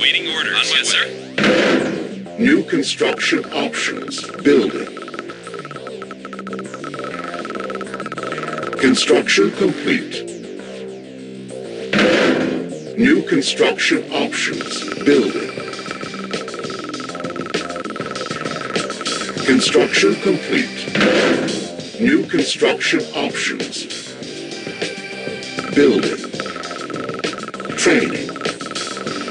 Waiting orders. On yes, sir. New construction options. Building. Construction complete. New construction options. Building. Construction complete. New construction options. Building. Training.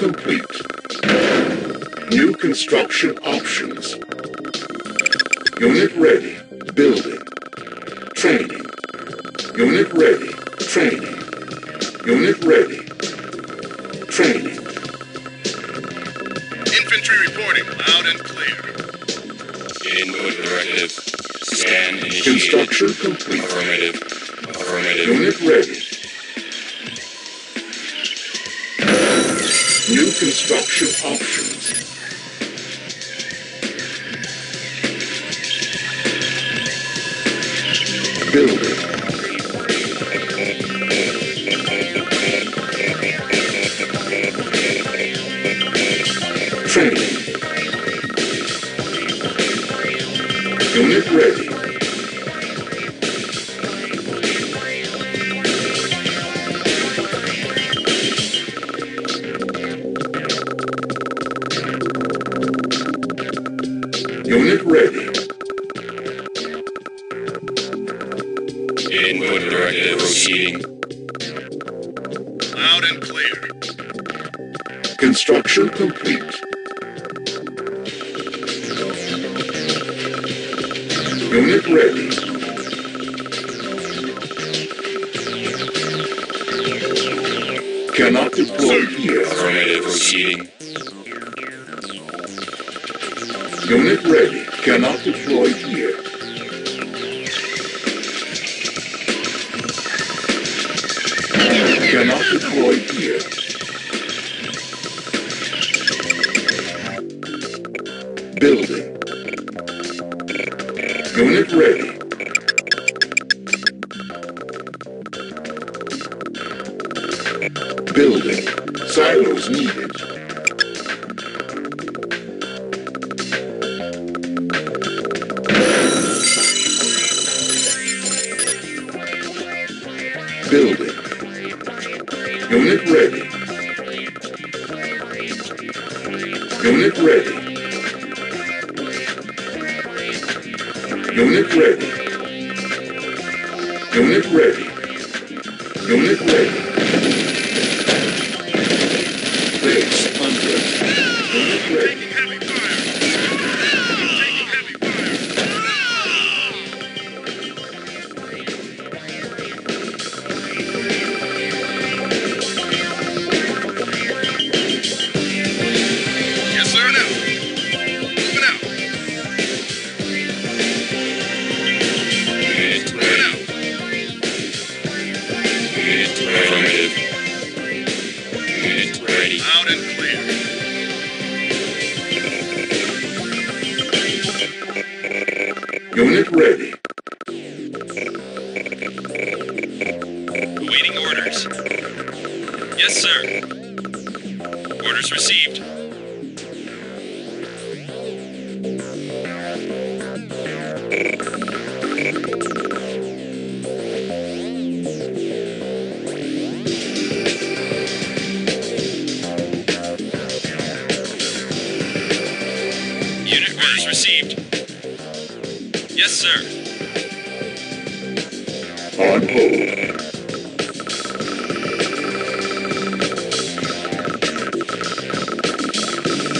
Complete. New construction options. Unit ready. Building. Training. Unit ready. Training. Unit ready. Training. Infantry reporting. Loud and clear. Input directive. Scan initiated. Construction complete. Affirmative. Affirmative. Unit ready. New construction options. Input directive. Proceeding. Loud and clear. Construction complete. Unit ready. Cannot deploy here. Affirmative. Proceeding. Unit ready. Cannot deploy here. Unit ready. Building. Silos needed. Yes, sir. On hold.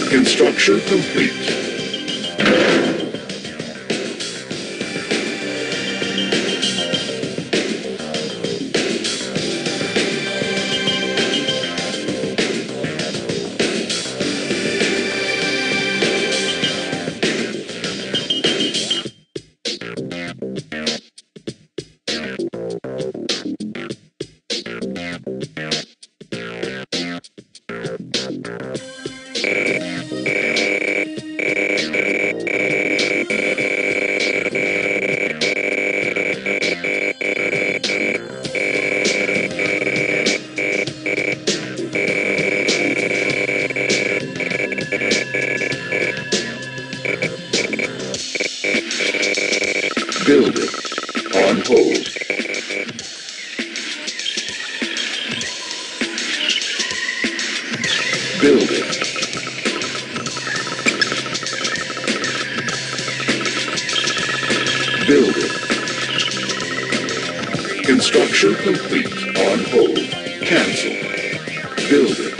Construction complete. Building. Construction complete. On hold. Cancel. Building.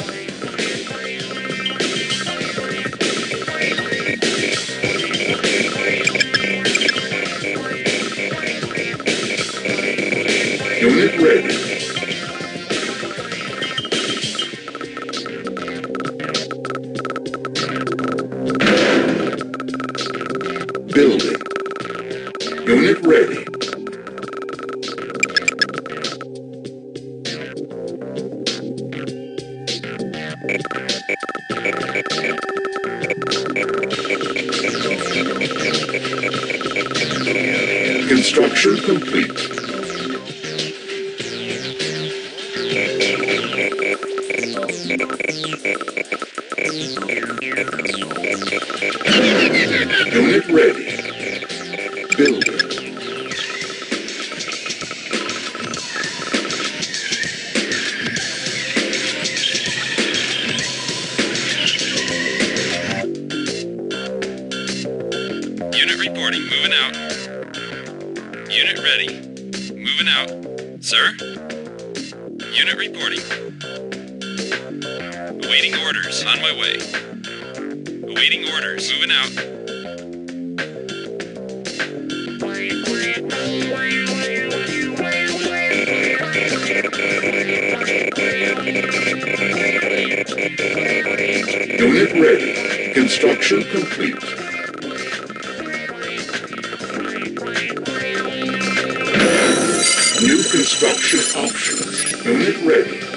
Construction complete. Awaiting orders. On my way. Awaiting orders. Moving out. Unit ready. Construction complete. New construction options. Unit ready.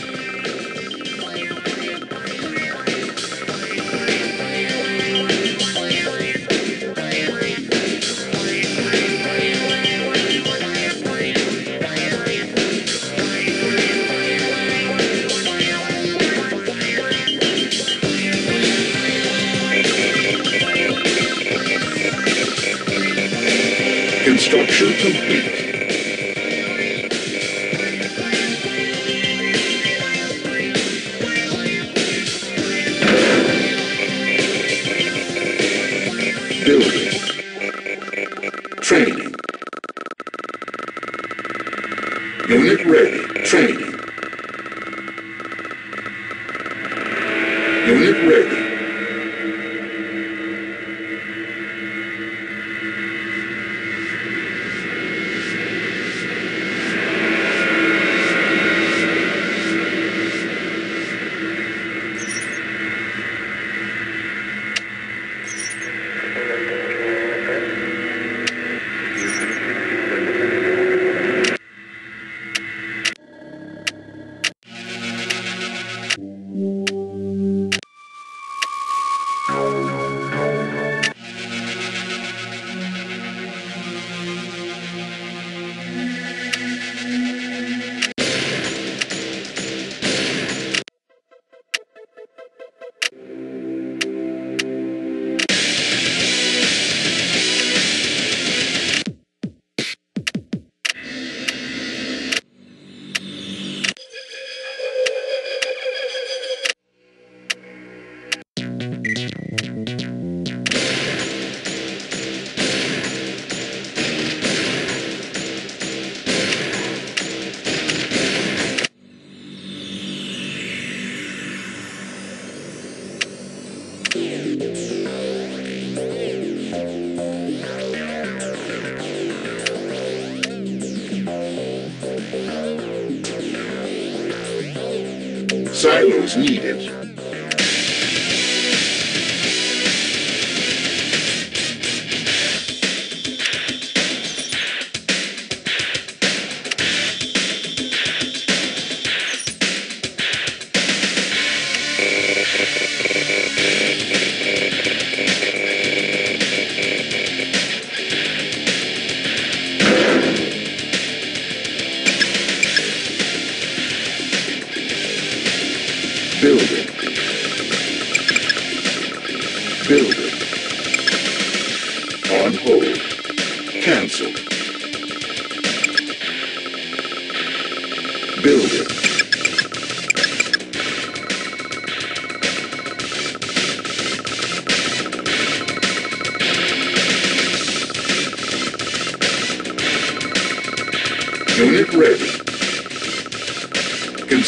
Needed.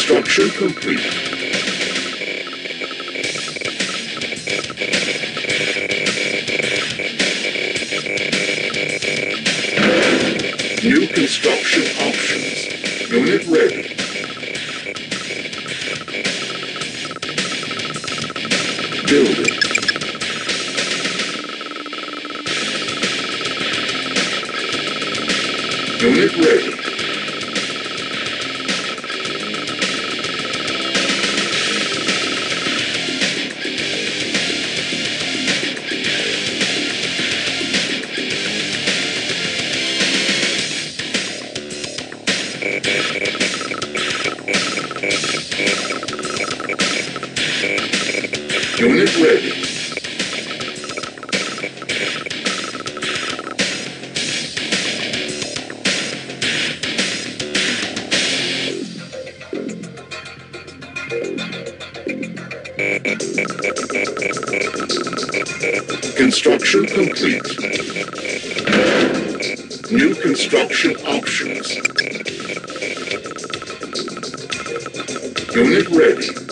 Structure complete. New construction options. Unit ready. Building. Unit ready. Unit ready. Construction complete. New construction options. Unit ready.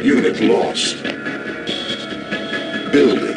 Unit lost. Building.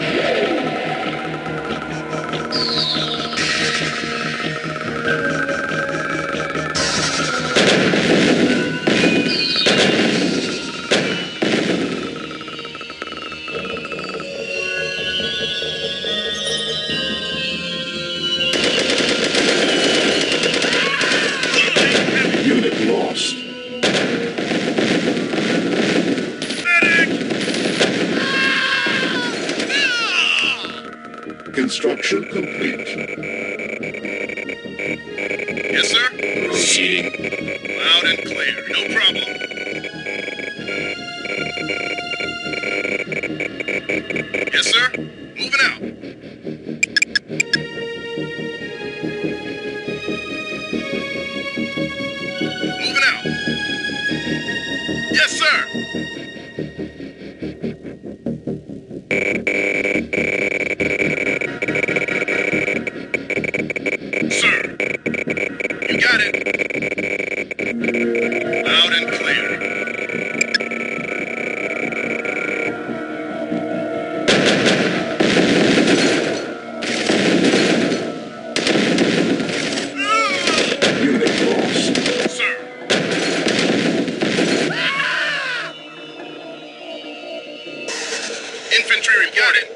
Entry reported.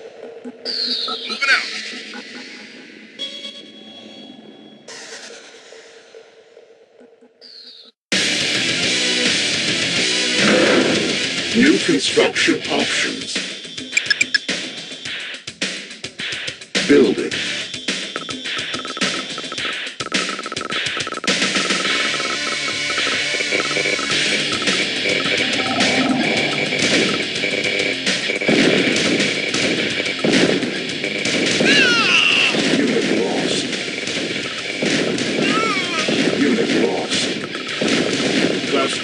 Moving out. New construction options. Building.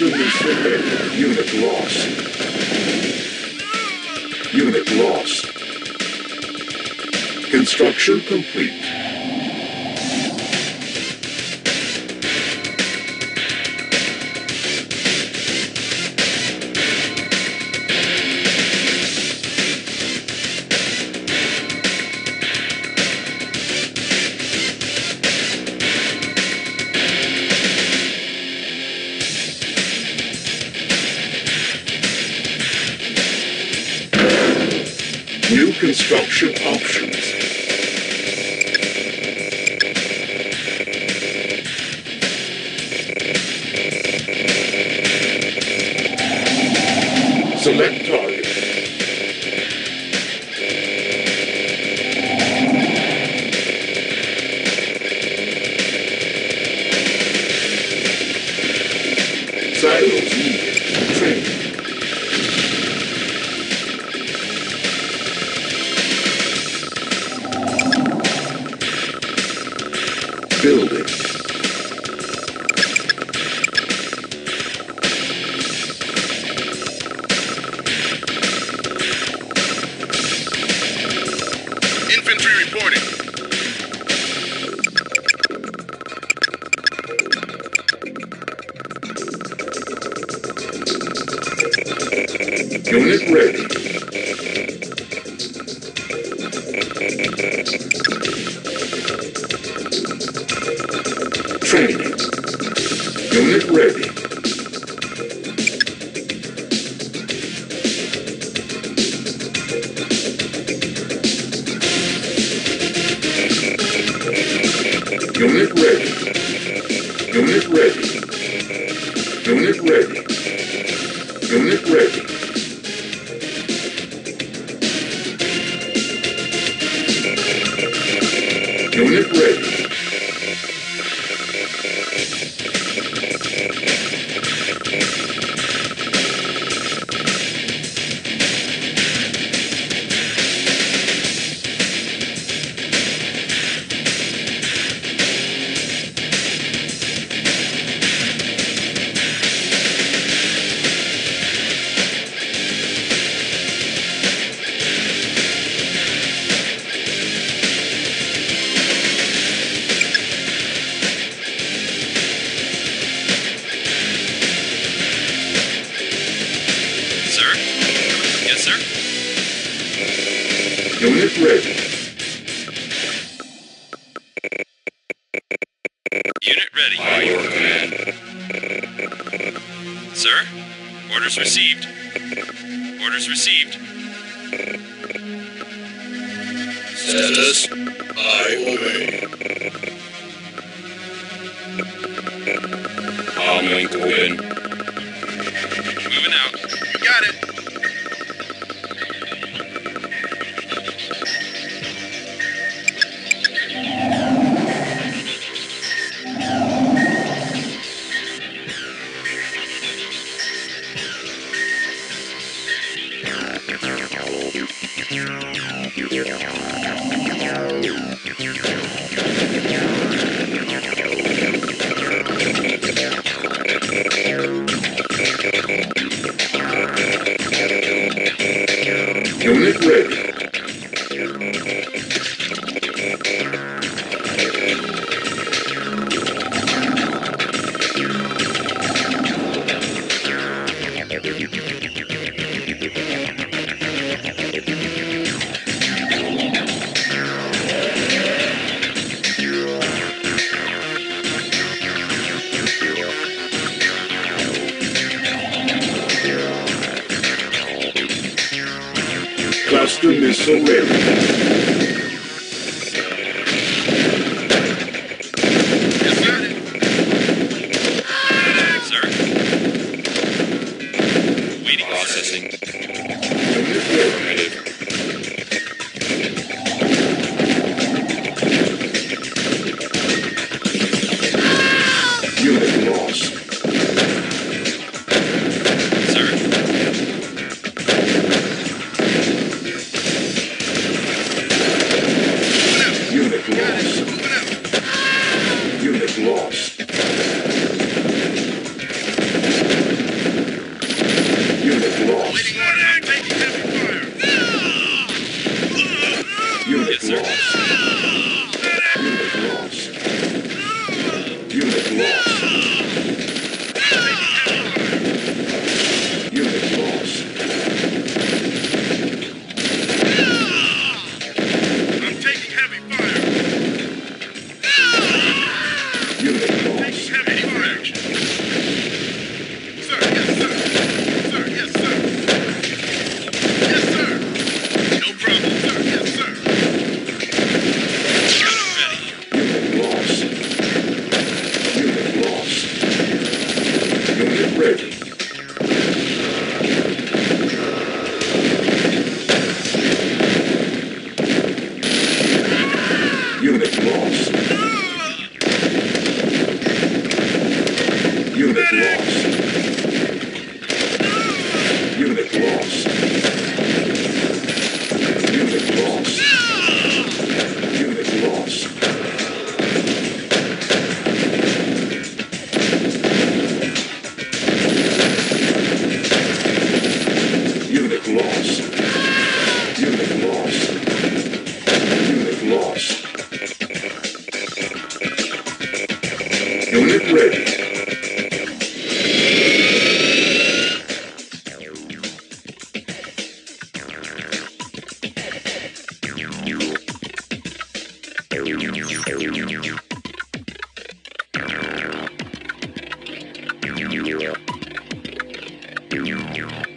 Goodness. Unit lost. Unit lost. Construction complete. Shoot options. Select target. Unit ready. Unit ready. Command? Sir? Orders received. Orders received. Status, I obey. Armament open. you.